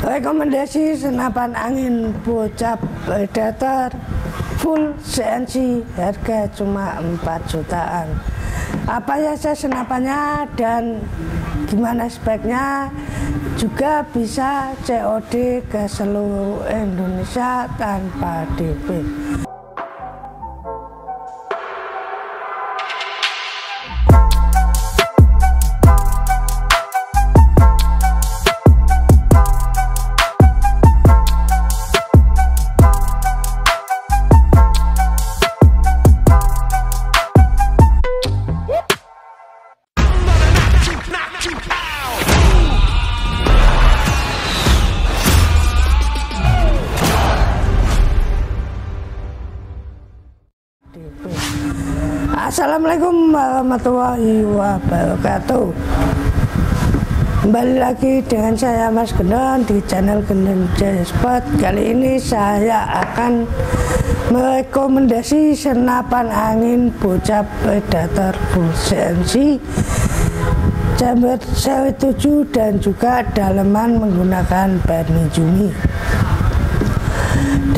Rekomendasi senapan angin bocap predator full CNC harga cuma 4 jutaan. Apa ya saya senapannya dan gimana speknya juga bisa COD ke seluruh Indonesia tanpa DP. Warahmatullahi wabarakatuh Kembali lagi dengan saya Mas Gendon di channel Gendon Jaya Spot Kali ini saya akan merekomendasi senapan angin bocap predator full CNC Chamber seri 7 dan juga daleman menggunakan Bernie Jumi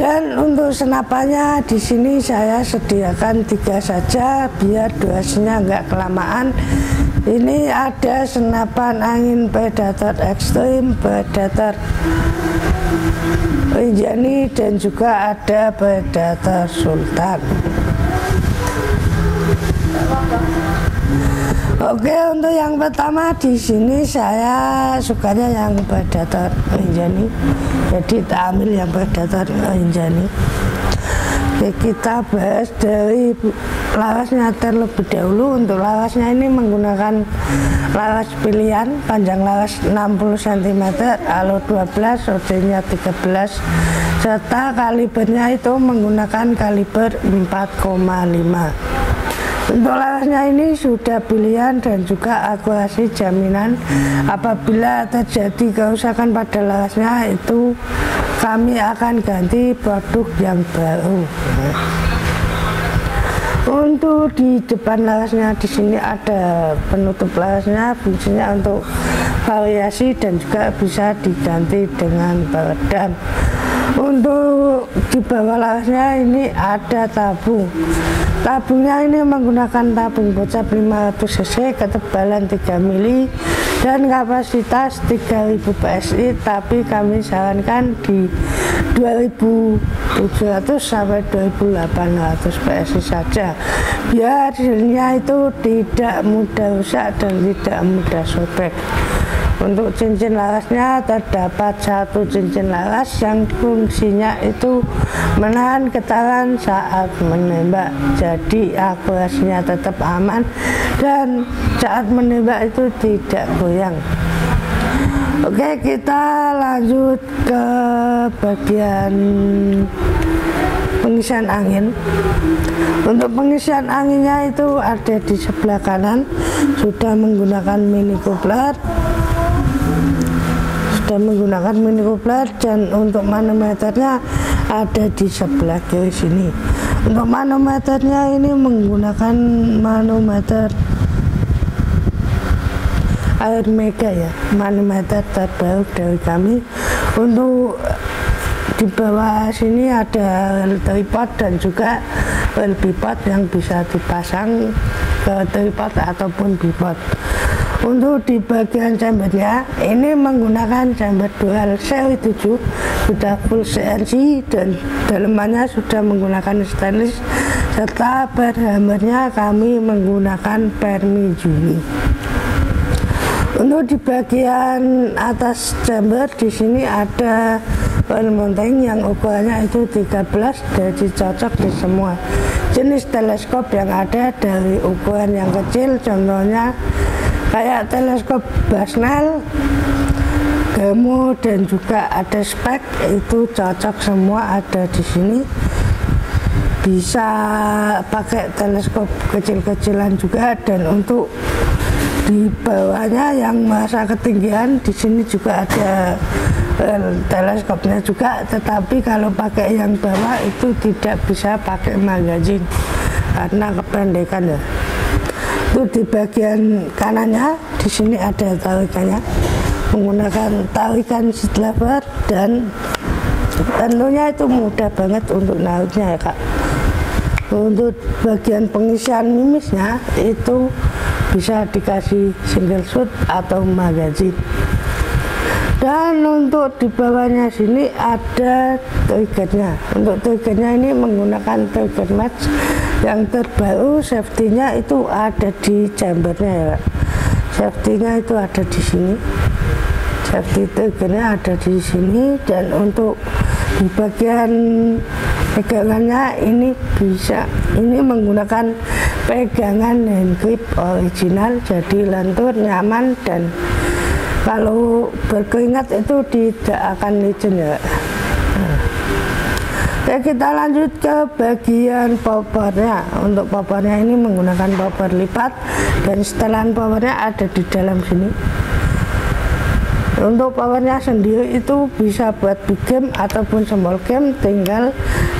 dan untuk senapannya di sini saya sediakan tiga saja biar durasinya nggak kelamaan. Ini ada senapan angin Predator Extreme, Predator Rinjani dan juga ada Predator Sultan. Oke untuk yang pertama di sini saya sukanya yang predator Rinjani. Jadi tak ambil yang predator Rinjani. Oke kita bahas dari larasnya terlebih dahulu. Untuk larasnya ini menggunakan laras pilihan panjang laras 60 cm alo 12 OD nya 13 serta kalibernya itu menggunakan kaliber 4,5 untuk larasnya ini sudah pilihan dan juga akurasi jaminan apabila terjadi kerusakan pada larasnya itu kami akan ganti produk yang baru. Untuk di depan larasnya di sini ada penutup larasnya fungsinya untuk variasi dan juga bisa diganti dengan peredam untuk di bawah ini ada tabung tabungnya ini menggunakan tabung bocap 500 cc ketebalan 3 mili dan kapasitas 3000 PSI tapi kami sarankan di 2700 sampai 2800 PSI saja. Biar hasilnya itu tidak mudah rusak dan tidak mudah sobek untuk cincin larasnya terdapat satu cincin laras yang fungsinya itu menahan getaran saat menembak. Jadi akurasinya tetap aman dan saat menembak itu tidak goyang. Oke, kita lanjut ke bagian pengisian angin untuk pengisian anginnya itu ada di sebelah kanan sudah menggunakan mini coupler sudah menggunakan mini coupler dan untuk manometernya ada di sebelah kiri sini. Untuk manometernya ini menggunakan manometer air mega ya manometer terbaru dari kami. Untuk di bawah sini ada tripod dan juga bipod yang bisa dipasang ke tripod ataupun bipod untuk di bagian chambernya ini menggunakan chamber dual seri 7 sudah full CNC dan dalemannya sudah menggunakan stainless serta berhammernya kami menggunakan permi Juni. Untuk di bagian atas chamber di sini ada oil mounting yang ukurannya itu 13 jadi cocok di semua jenis teleskop yang ada dari ukuran yang kecil contohnya kayak teleskop Basnel Gamo dan juga ada spek itu cocok semua ada di sini. Bisa pakai teleskop kecil-kecilan juga dan untuk di bawahnya yang masa ketinggian di sini juga ada eh, teleskopnya juga. Tetapi kalau pakai yang bawah itu tidak bisa pakai magazin karena kependekan ya itu di bagian kanannya di sini ada tarikannya menggunakan tarikan lever dan tentunya itu mudah banget untuk naiknya ya kak. Untuk bagian pengisian mimisnya itu bisa dikasih single shoot atau magazine. Dan untuk di bawahnya sini ada triggernya. Untuk triggernya ini menggunakan trigger match yang terbaru safety-nya itu ada di chambernya ya safety-nya itu ada di sini. Safety triggernya ada di sini dan untuk di bagian pegangannya ini bisa ini menggunakan pegangan hand grip original jadi lentur nyaman dan kalau berkeringat itu tidak akan licin ya Oke kita lanjut ke bagian powernya. Untuk powernya ini menggunakan power lipat dan setelan powernya ada di dalam sini. Untuk powernya sendiri itu bisa buat big game ataupun small game tinggal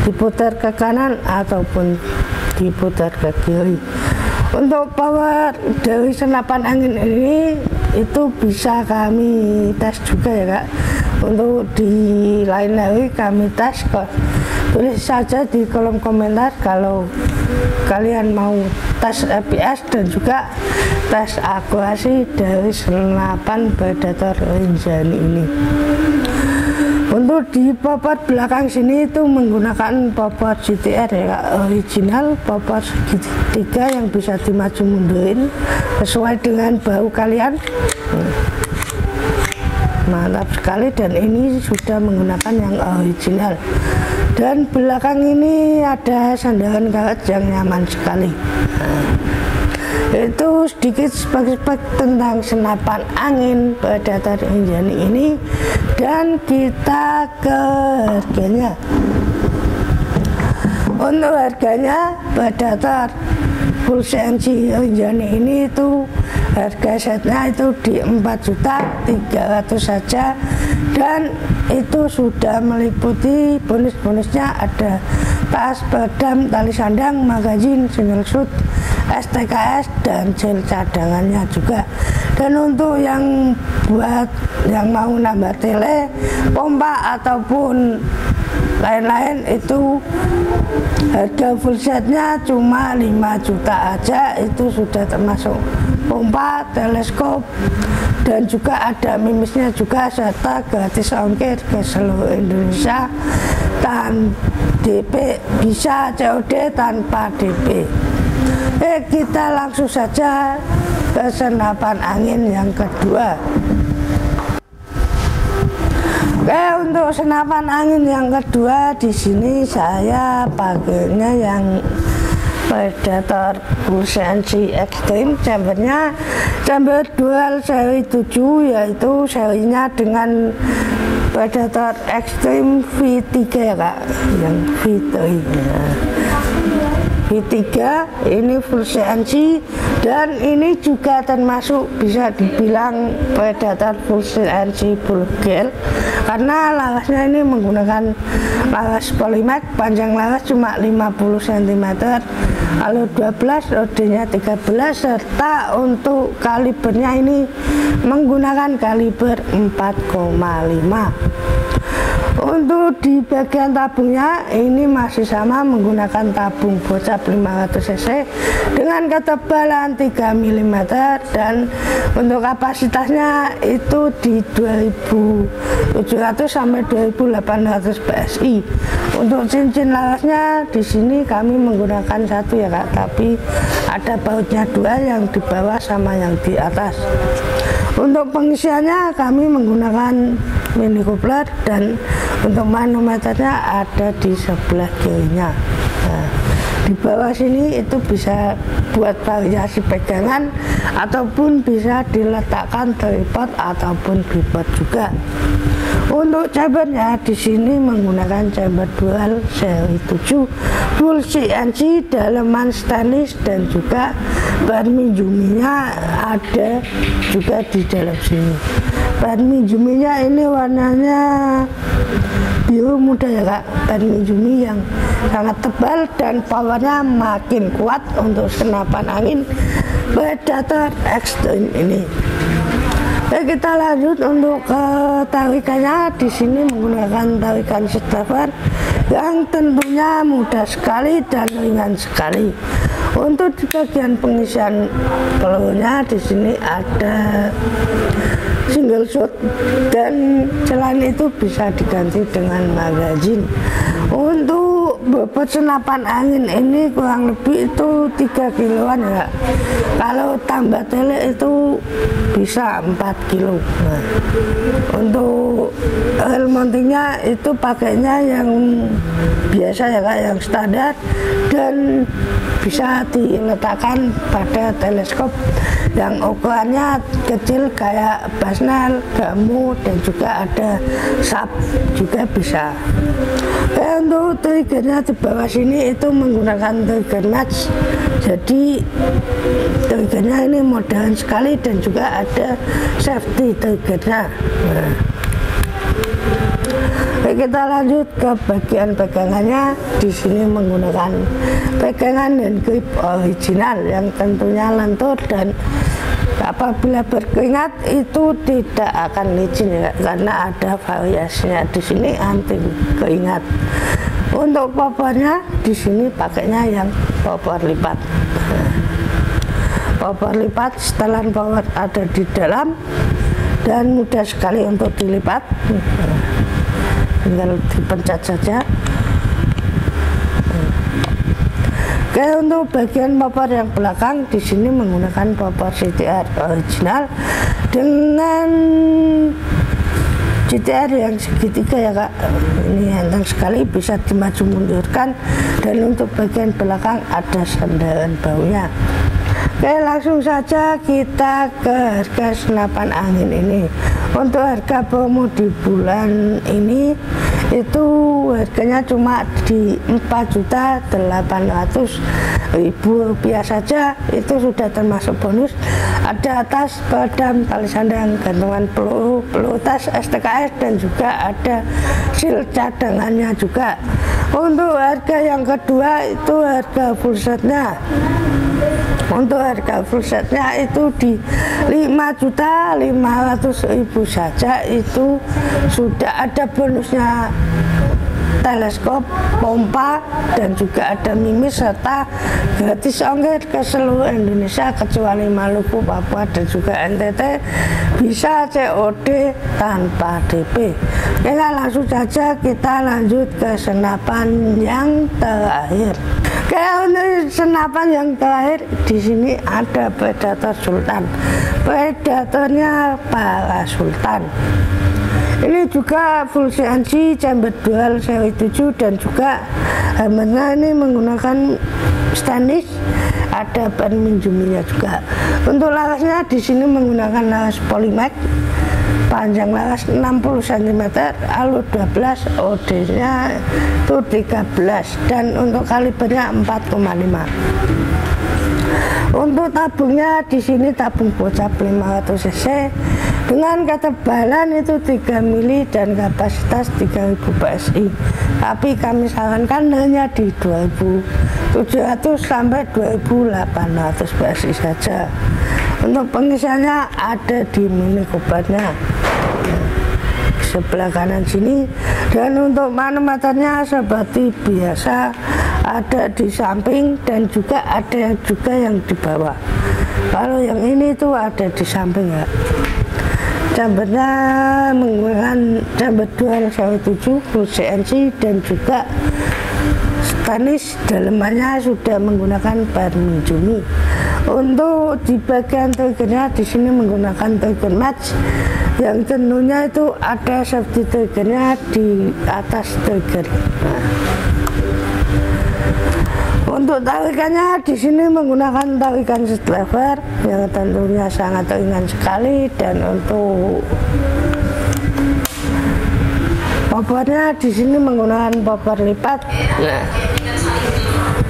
diputar ke kanan ataupun diputar ke kiri. Untuk power dari senapan angin ini itu bisa kami tes juga ya kak. Untuk di lain hari kami tes kok tulis saja di kolom komentar kalau kalian mau tes FPS dan juga tes akurasi dari senapan predator Rinjani ini. Untuk di popot belakang sini itu menggunakan popot GTR ya original popot segitiga yang bisa dimaju mundurin sesuai dengan bau kalian. Mantap sekali dan ini sudah menggunakan yang original dan belakang ini ada sandaran kawat yang nyaman sekali. Itu sedikit spek-spek tentang senapan angin pada Injani ini. Dan kita ke harganya untuk harganya Predator full CNC Injani ini itu harga setnya itu di 4 juta 300 saja. Dan itu sudah meliputi bonus-bonusnya ada tas, pedam, tali sandang, magazin, single shoot, STKS dan gel cadangannya juga. Dan untuk yang buat yang mau nambah tele pompa ataupun lain-lain itu harga full setnya cuma 5 juta aja itu sudah termasuk pompa, teleskop dan juga ada mimisnya juga serta gratis ongkir ke seluruh Indonesia dan DP bisa COD tanpa DP Eh kita langsung saja ke senapan angin yang kedua. Oke untuk senapan angin yang kedua di sini saya pakainya yang Predator Busensi Extreme chambernya chamber dual seri 7 yaitu serinya dengan Predator Extreme V3 ya kak yang V3 ya. V3 ini full CNC dan ini juga termasuk bisa dibilang predator full CNC full gel karena larasnya ini menggunakan laras polimek panjang laras cuma 50 cm lalu 12 rodenya 13 serta untuk kalibernya ini menggunakan kaliber 4,5 untuk di bagian tabungnya ini masih sama menggunakan tabung bocap 500 cc dengan ketebalan 3 mm dan untuk kapasitasnya itu di 2700 sampai 2800 PSI. Untuk cincin larasnya di sini kami menggunakan satu ya kak, tapi ada bautnya dua yang di bawah sama yang di atas. Untuk pengisiannya kami menggunakan mini coupler dan untuk manometernya ada di sebelah kirinya. Nah, di bawah sini itu bisa buat variasi pegangan ataupun bisa diletakkan tripod ataupun bipod juga. Untuk chambernya di sini menggunakan chamber dual seri 7 full CNC daleman stainless dan juga bahan minjuminya ada juga di dalam sini. Bahan minjuminya ini warnanya biru muda ya kak. Bahan minjumi yang sangat tebal dan powernya makin kuat untuk senapan angin predator extreme ini Baik kita lanjut untuk ke tawikannya di sini menggunakan tawikan staffer yang tentunya mudah sekali dan ringan sekali. Untuk di bagian pengisian pelurunya di sini ada single shot dan selain itu bisa diganti dengan magazine. Untuk bobot senapan angin ini kurang lebih itu 3 kiloan ya. Kalau tambah tele itu bisa 4 kilo. Nah, untuk oil mountingnya itu pakainya yang biasa ya kak yang standar dan bisa diletakkan pada teleskop yang ukurannya kecil kayak basnel, gamu dan juga ada sap juga bisa dan untuk triggernya di bawah sini itu menggunakan trigger match jadi triggernya ini modern sekali dan juga ada safety triggernya nah. Baik, kita lanjut ke bagian pegangannya. Di sini menggunakan pegangan dan grip original yang tentunya lentur dan apabila berkeringat itu tidak akan licin ya karena ada variasinya di sini anti keringat. Untuk popornya di sini pakainya yang popor lipat. Popor lipat setelan power ada di dalam dan mudah sekali untuk dilipat tinggal dipencet saja Oke untuk bagian popor yang belakang di sini menggunakan popor CTR original dengan CTR yang segitiga ya kak. Ini enteng sekali bisa dimaju mundurkan. Dan untuk bagian belakang ada sandaran baunya. Oke langsung saja kita ke harga senapan angin ini. Untuk harga promo di bulan ini itu harganya cuma di 4 juta 800 ribu rupiah saja. Itu sudah termasuk bonus. Ada tas pedam tali sandang gantungan peluru peluru tas STKS dan juga ada sil cadangannya juga. Untuk harga yang kedua itu harga full setnya. Untuk harga full setnya itu di 5 juta 500 ribu saja. Itu sudah ada bonusnya teleskop, pompa, dan juga ada mimis serta gratis ongkir ke seluruh Indonesia kecuali Maluku, Papua, dan juga NTT bisa COD tanpa DP. Oke, langsung saja kita lanjut ke senapan yang terakhir. Kayak untuk senapan yang terakhir di sini ada Predator Sultan. Predatornya para Sultan. Ini juga full CNC chamber dual seri 7 dan juga hammernya ini menggunakan stainless ada ban minjuminya juga. Untuk larasnya di sini menggunakan laras polymax panjang laras 60 cm, alur 12, OD-nya itu 13 dan untuk kalibernya 4,5. Untuk tabungnya di sini tabung bocap 500 cc dengan ketebalan itu 3 mili dan kapasitas 3000 PSI. Tapi kami sarankan hanya di 2700 sampai 2800 PSI saja. Untuk pengisiannya ada di mini kubatnya sebelah kanan sini dan untuk manometernya seperti biasa ada di samping dan juga ada juga yang di bawah kalau yang ini tuh ada di samping ya jambernya menggunakan jamber dual sawi 7 full CNC dan juga stanis dalemannya sudah menggunakan bahan minjumi untuk di bagian triggernya di sini menggunakan trigger match yang tentunya itu ada safety triggernya di atas trigger. Untuk tarikannya di sini menggunakan tarikan lever yang tentunya sangat ringan sekali dan untuk popornya di sini menggunakan popor lipat. Nah,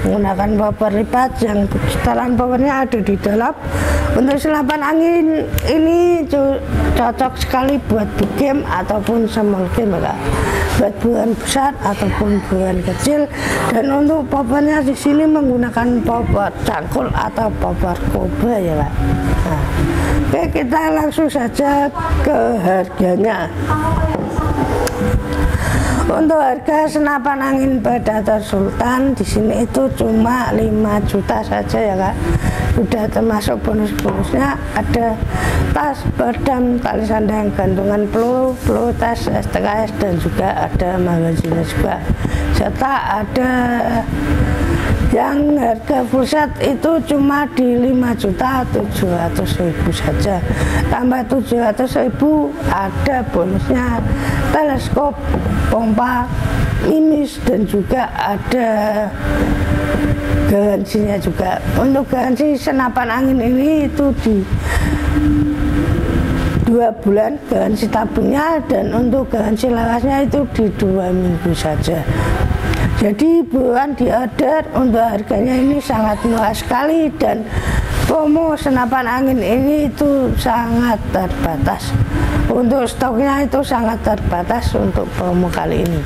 menggunakan popor lipat yang setelan popornya ada di dalam. Untuk selapan angin ini cocok sekali buat game ataupun game ya buat bulan besar ataupun bulan kecil dan untuk popornya di sini menggunakan popor cangkul atau popor kobra ya pak nah, Oke, kita langsung saja ke harganya. Untuk harga senapan angin Predator Sultan di sini itu cuma 5 juta saja ya kak. Sudah termasuk bonus-bonusnya ada tas berdam tali sandang gantungan peluru, peluru tas STKS dan juga ada magazinnya juga. Serta ada yang harga full set itu cuma di 5 juta 700 ribu saja tambah 700 ribu ada bonusnya teleskop pompa mimis dan juga ada garansinya juga untuk garansi senapan angin ini itu di dua bulan garansi tabungnya dan untuk garansi larasnya itu di dua minggu saja jadi buruan di order untuk harganya ini sangat murah sekali dan promo senapan angin ini itu sangat terbatas. Untuk stoknya itu sangat terbatas untuk promo kali ini.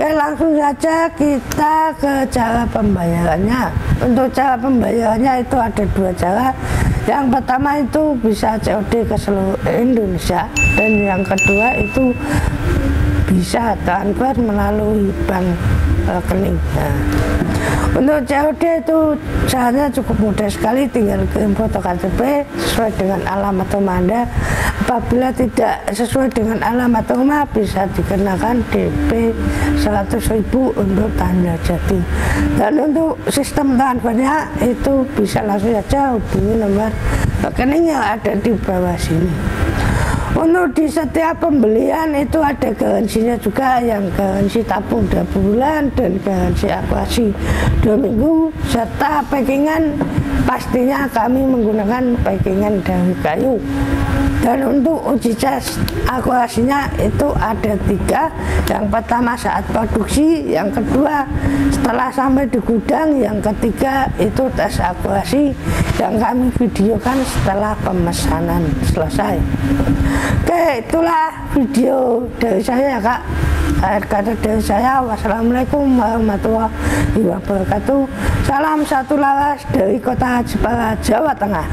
Oke langsung saja kita ke cara pembayarannya. Untuk cara pembayarannya itu ada dua cara. Yang pertama itu bisa COD ke seluruh Indonesia dan yang kedua itu bisa transfer melalui bank rekening. Nah, untuk COD itu caranya cukup mudah sekali, tinggal kirim foto KTP sesuai dengan alamat rumah Anda. Apabila tidak sesuai dengan alamat rumah, bisa dikenakan DP 100.000 untuk tanda jadi. Dan untuk sistem transfernya itu bisa langsung saja hubungi nomor rekening yang ada di bawah sini. Untuk di setiap pembelian itu ada garansinya juga yang garansi tabung 2 bulan dan garansi akuasi 2 minggu serta packingan. Pastinya kami menggunakan packingan dari kayu dan untuk uji tes akurasinya itu ada tiga. Yang pertama saat produksi yang kedua setelah sampai di gudang yang ketiga itu tes akurasi yang kami videokan setelah pemesanan selesai. Oke itulah video dari saya ya kak. Akhir kata dari saya wassalamualaikum warahmatullahi wabarakatuh. Salam satu laras dari kota Jepara Jawa Tengah